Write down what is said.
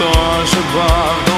тоже бог